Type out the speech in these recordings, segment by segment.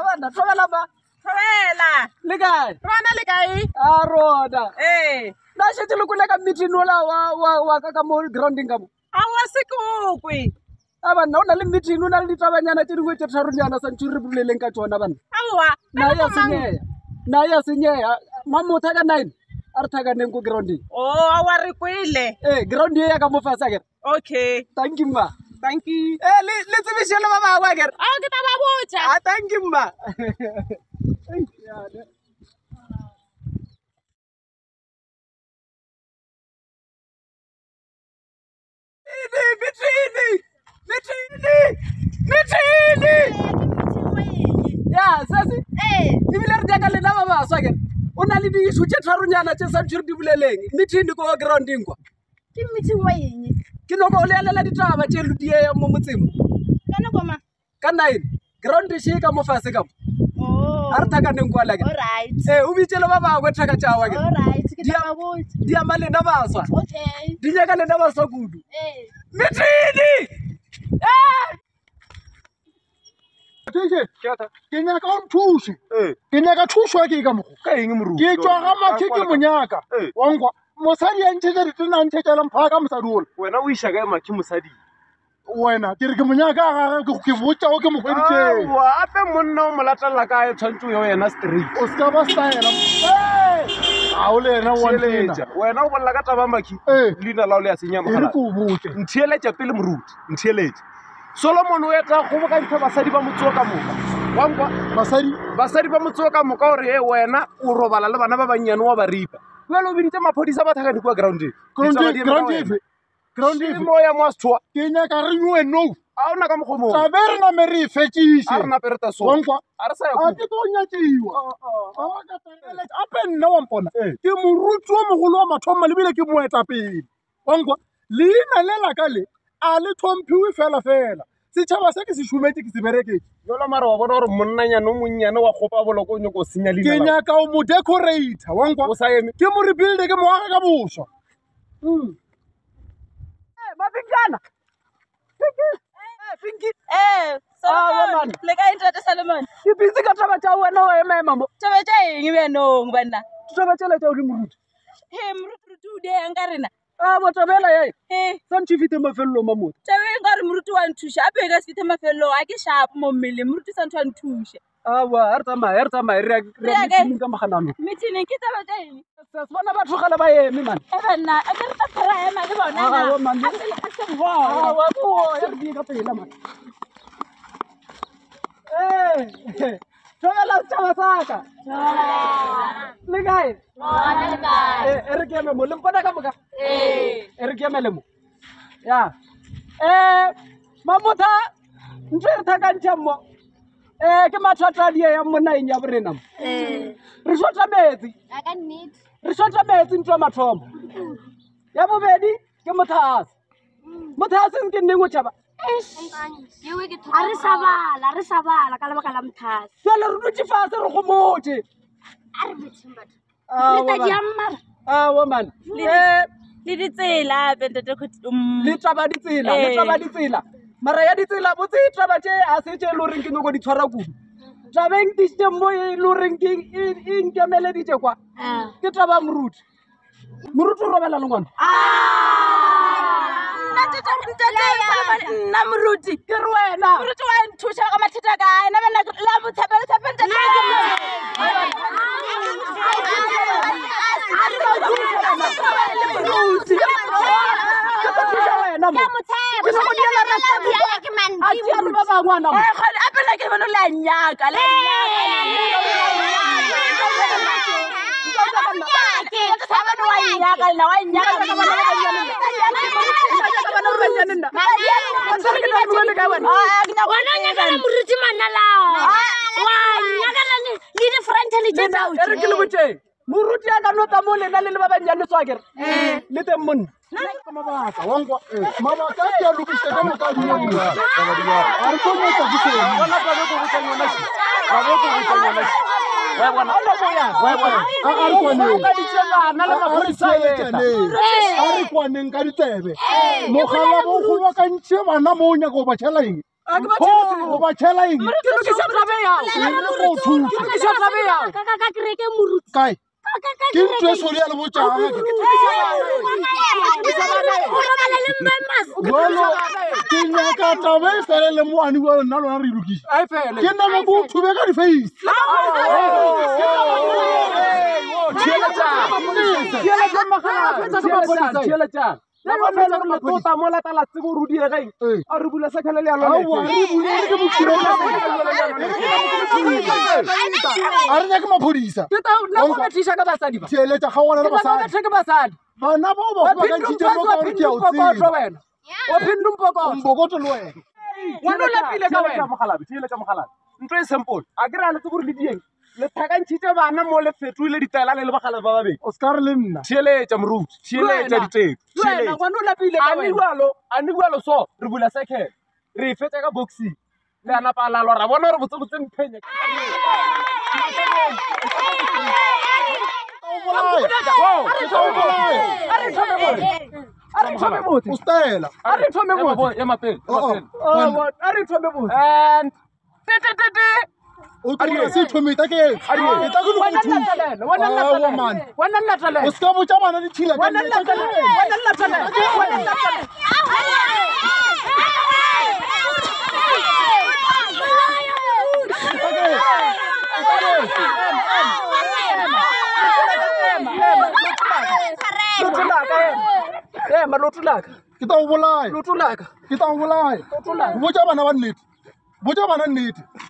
kabanda tlhobela ma tlhobela le kae rona le kae a rona ee eh! na shete le kole ka meeting ola wa ka ka mo grounding ka mo a wa sekokwe a banna o na le meeting o na le ditabanyana tse dingwe tse tharonyana santse re buleleng ka tsona banna aa naye ya senyeya naye ya senyeya mamotha ka nine a re thakaneng ko grounding o oh, a wa re kwele ee eh, ground e ya ka mofasakere okay thank you ma Thank you. Eh, li litimishi lo mama wager. Au oh, kitababucha. Ah, thank you mba. Thank you. Mitrini! Mitrini! Mitrini! Ya, sasa. Eh. Ibile rjaka le na le di issue tse tharo nyana tse sa di buleleng. Mitrini go grounding kwa. Ke meeting wa ke noko o lealela ditaba tse lo die mo motsemo ka nine ground e she ka mo fase oh. kamo a re thakaneng kwa lake ee eh, o bitse le ba bakwe thaka tawake di ama lena baswa di nyaka lena baswa kudu eh. metini eh! ke nyaka o mthuse ke nyaka thuswa ke ka mogo ke tswaga mathe ke monyaka wankwa mosadi a ntšhetša ditena a ntšhetšela mosadi ole wena o iša kae maki mosadi wena ke re ke monyaka a gage ke botsao ke mokgweditseng ape monna o mo latelela ka e tshwanetse o yo yena straight o seka ba staela ee! ao le ena wena o bolela ka taba maki ee. leina lao le ya senya mogala ko botse pele moruti ntheeletša solomon o eta kgobokantsha basadi ba motseo ka moka wankwa basadi ba motseo ka moka gore e wena o robala le bana ba bannyane wa baripa lelo ubiditse maphodisa ba thakane kwa ground e. e- e moya moasthoa ke nyaka re newe nou a ona ka mokgomo tabe re name re e fetsišeke tlo nyakiwa oh, oh, oh. ape nna wampona eh. ke morutsi o mogolo wa mathomo lebile ke moetapele wankwa leina le laka le a le tlhomphiwe fela fela setšhaba se ke se šometse ke se berekete jolo mare wa bona gore monnanyano monnyane wa kgopa boloko o nyoko o senya lee ke nyaka o modecorator wankwa ke mo rebuilde ke moaga ka boswa hmm. eh, mabinkana eh, eh, ah, ke bitse ka taba ta wena wa emaema mo taba ta eng benong banna ditaba tselata o le morutu morutu rutu o deyang ka rena abo tabela yayi santhi fite mafelelo mamoti tabe nkare moruti wa nthuša ape ka se fite mafelelo a ke shapo mo mmeleng moruti sa ntho a nthuše awa re tsamaya re tsamaya re ka maganano meeting ke taba tsa eng se bona batho gale ba eme mane e banna e ke re tla phela ema le bona na a se go awa go ya re di ka pele mane eh Chola chama saka. Chola. Ligai. Mwana kai. Eh erike me mulim pada kamu ka. Eh. Erike me lemu. Ya. Eh mamuta njir takan chamo. Eh ke mathata die ya mona inya burenam. Eh. Ri shota metsi. Aka nnete. Ri shota metsi a re sabala a re sabala ka lebaka la mothasi jale re dutse fatshe re go moje a re betsenbaaman le ditsela apentatle mm. taba ditsela le taba ditsela mara ya ditsela botse e taba te a setse e le goreng ke noko di tshwara kudu tabeng tisite mo e le goreng ke e, e nkemeleditse kwa ah. ke taba moruti moruti o robela le ngwana ah nna moruti ke re wena moruti wa nthusa ka mathata kae na bana la botshepele tshepele tsa apela ke bone le anyaka lenaa Manana. Wananyagala muriti manala. Wanyagala ni ni French ni tenda uchi. Ere mau Muruti akanota mole nalele babanyane mau a re kwaneng ka ditsebe mogala bo go bakantse bana mo o nyaka go batšhela eng go batšhela engkae ke nto e sole ya le bojangwelo ke nyaka taba e fele le moane wa lona lona re lokise ke nna ka bothube ka di-face ntho e simple a kry-a letse gore le dieng lethakantšhitse bana mo le fetoile le bagale ba babedi o sekare le nna theeletša moruti theeletša ditekoanebjalo so re bula second re e fetša ka boxing le a ra bona gore botsebotse mphenya and उसका पूछा माना नहीं छीला lutulaka ke tao bolaya lutulaka ke tao bolaya botsa bana ba nnete botsa bana nnete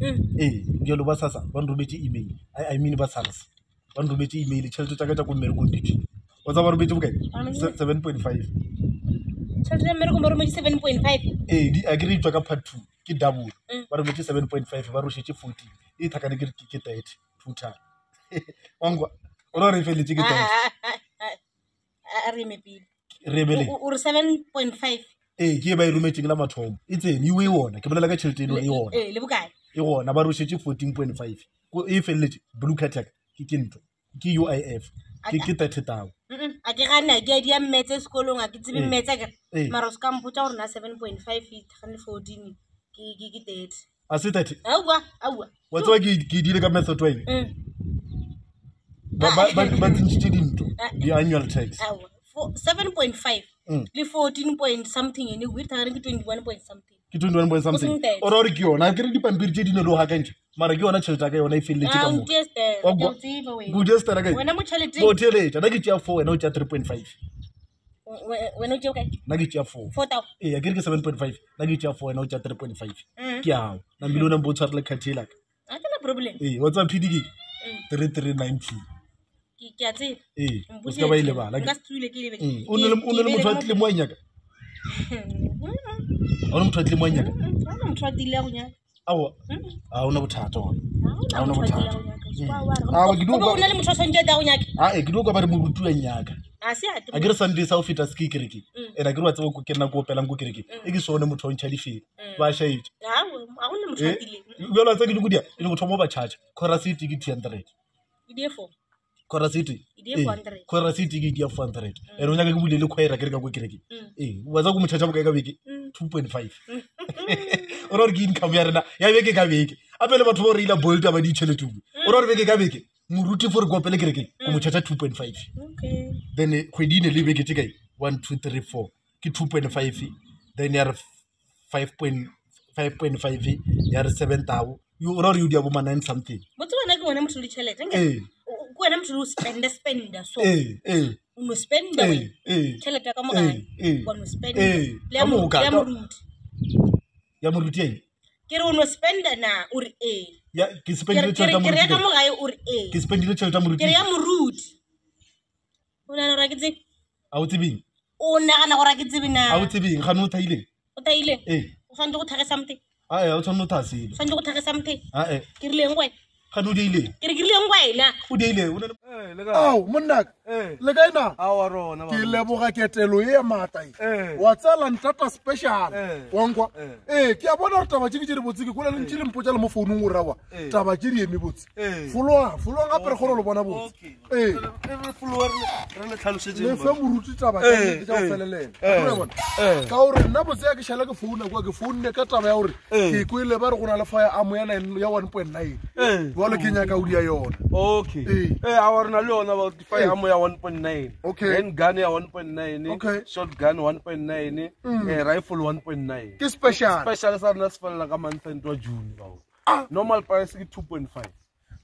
ee eh. eh, ngelo vasasa vanirumete email i mean vasars vanirumete email chelito chaka chaku mmereko ndichi vasa varumete vukai 7.5 7.5 ee ndiakiri itsvaka part two ki double varumete 7.5 varusheche 40 ii thakanikiriki 30 tuta wangu unorefelechiki remele uri 7.5 ee kiye vairumetingi la mathomo itseni iwe iwona kimbelela ka chelito ino iwona e lebukai eh, e gona ba rosetse fourteen point five e feleletse blue catek ke ke ntlo ke u i f ke thirty tao a ke ganna ke a di a mmetse sekolong a ke tsebe eh, mmetse eh. maro se kampota gore na seven point five gane e fourteen ke thirty a se thirty aua aua wa tsewa ke dile ka method wene mm. ba ah, tsentsite dintlo ah, di annual tax seven point five mm. le fourteen point something ene weird a gane ke twenty one point something E e oreoreeonakeredipampiri te dino leogakantšha mara ke yona tšhelete ka yona e feleleeoteletša na ah, ke tea four wena o tea three point fivena ke tea four ee akere ke seven point five na ke tea four wena o tea three point five mm. ke ao nambile o nabo o tshwarele cathe laka ee wa tsa phidike mm. three three nine three eeoska ba e lebalao mm, ne le motho a tlile mo a nyaka ha ona motho a tlile mo a nyaka motho a tlile nyaka aowa a ona bothata ona a ona bothata o na le motho a tshwanetse a go nyaka ae eh, ke dio kwa ba re morutiwang nyaka a ke re sunday sa o feta se ke kerekeng mm. and a ke re wa tseba ko ke nna ko opelang ko kerekeng mm. e ke sone motho a ntšha difeng mm. ba shaete eh, bjalo tsa ke dikodia e le go thoma o ba charge corasity ke two hundred corasity corasity eh, ke dia four hundred and o nyaka ke bulele kgwaera ke re ka ko e kerekeng ee wa tsa 2.5 o re ke income ya rena ya beke ka beke ape le batho ba o reila bolt ba ditšhelete uwe o re beke ka beke moruti fo re kopele kereke ko mo two point five then eh, kgwedi ine e le beke te kae one two three four ke two point five then ya re five point five ya re seven tao o ra gore yo dia boma nine something unospenda tšhelete ka moaeya moruti e ke re uno spenda na o re eereyaka mogae o re eereya moruti o nagana gore a ke tsebe a o tsebeng o nagana gore a ke tsebe naa o tsebeng gane o thaile o thaile o tshwanetse go thage something ae o tshwanee o thaa sele tshwanetse go thage something ae ke rileng kwe gane o dileng ke re ke rileng kwena o dileng Eh, ao monnaka eh. lekaena ke leboga ketelo e ye matae eh. wa tsela ntata special wankwa ee ke a bona gore taba tsedi tse di botse ke kola lentse le mpotsa le mo founung o rawa taba tse di eme botse folong folong gapere gore o le bona botse efe moruti taba aofelelela ka gore nna botse ya ke šhala ke founa kwa ke founne ka taba ya gore ke kwele ba re go na le fa ya amo ya one point nine jalo ke nyaka o dia yona ri na yona fire amo ya 1.9 okay. hand gun ya 1.9 okay. short gun 1.9 mm. Eh, rifle 1.9 special special e sa rina sifanela ka month end wa june ah. normal price ke 2.5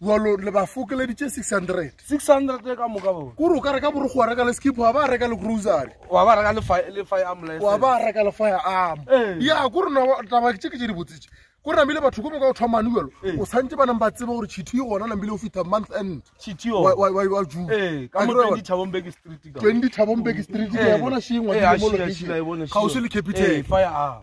lolo le ba fokeleditse 600 600 e ka moka bao kore o ka reka borogo wa reka le skip wa ba reka le grocery wa ba reka le fire arm eh. wa ba reka le fire arm ya kore na taba ke tse ke tse di botsetse ko ramile batho ko moka o thoma manuelo o santse ba nang ba tsebe gore chithu e gona lambile o fitha month andwa june20 tabombek street ka bona shengwaga e e ose le capital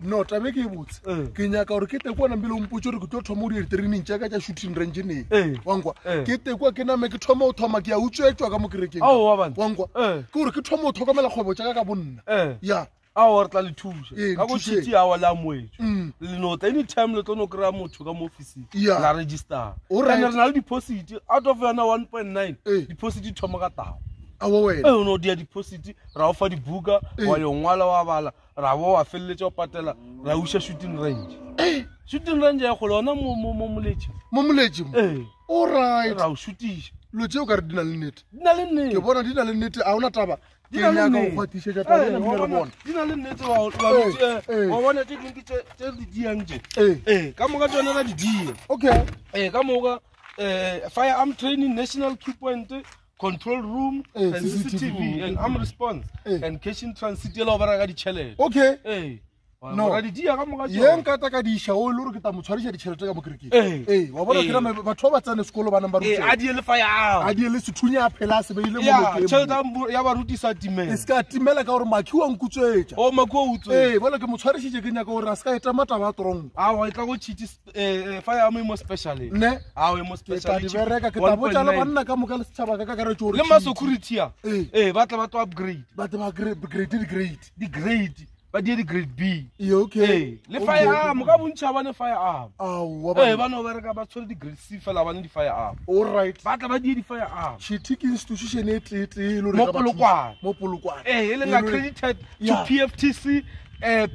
no tabe ke e botse ke nyaka gore ke tekoa nambile o mpotse gore ke tlo thoma o dire training jaaka ja shooting rangeneng e. wankwa ke tekoa ke name ke thoma o thoma ke ya utswetswa ka mo kerekengwankwa ke gore ke thoma o thokomela kgwebo jaaka ka bonna ya ao re tla le thusa ka go thite ao le amoetso lenota any time mm. le tlono kry-a motho ka mo officing la registeraand re na le deposit out of yona one point nine deposit e thoma ka tao eo ne o dia deposit ra o fa dibuka wa lengwala wa bala ra bo wa feleletse o patela ra usa shooting range shooting range ya gole ona mo moletseng ra o shotisa lo tseo ka re di na le nnete di na le nnete ke bona di na le nnete a ona taba firearm training national key point control room eh, and cctv, CCTV. and arm response eh. and cation transit ele o bereka ditšhelete okay eh noye nka taka dišao e le gore ke ta motshwarisa ditšhelete ka mo kerekeng ee eh. eh, wa bona eh. kera batho ba ba tsene sekolo banang baruea die le sethunya a phela a sebeile moya barutisa timela e seke a timela ka gore maki wankutswetsa o maki wa utswee bona ke motshwarisitse ke nyaka gore a seke a eta mataba a torongofiamospecial ah, e ne adibereka ah, ke ta botsa le banna ka moka le setšhaba ka kakaretso gore le masecurity a ee batla ba to upgrade batla ba grade di grade di grade ba dire di-grade b e, eh, le firearm ka bontšha bane firearme bane eh, bareka ba tshwere di-grade c fela bane di-firearm batla ba dire di-firearmmopolokwane e lena e e eh, credited to p f t c um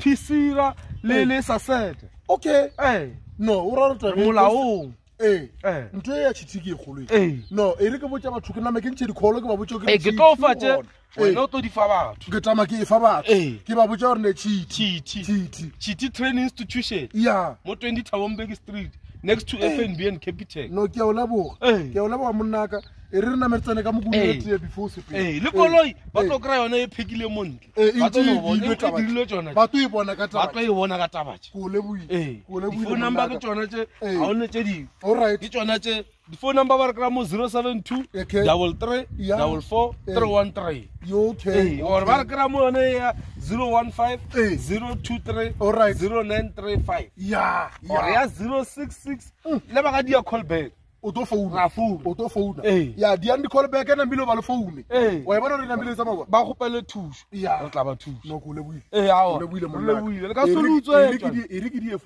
p cra le le sasete okaymolaong ntho e ya chithiki e kgolo no e re ke botsa batho ke nama ke ntšhe dikgolo ke ba botse ke tofae wena o tlo di fa batho ke tama ke e fa batho ke ba botsa gore ne chiti training institution ya mo twenty tabombeg street next to fnb and capitec no ke ya o leboga ke ya o leboga monnaka Eh, re re nametsane ka mokoetie eh. before sepee eh, le koloi ba tlo kry yone e phekile montle bato e, e, e, e bona ka tabaeoleboeo number ke tsona e gaone tse dingwe ke tsona tse difone number ba re kry mo 0ero seven two double three double four three one three or ba re kry mo yone ya 0ero one five 0ero two three 0ero nine three five or ya 0ero six six mm. le baka dia call back oto ah, founu na founu oto founa eh ya di and call back na mbilo ba le founu eh wa e bona re na mbilo e tsa mabwa ba gopele thuso ya re tla ba thuso no go le buile eh ha o le buile mo le ka solutso e, e ke di e re ke di e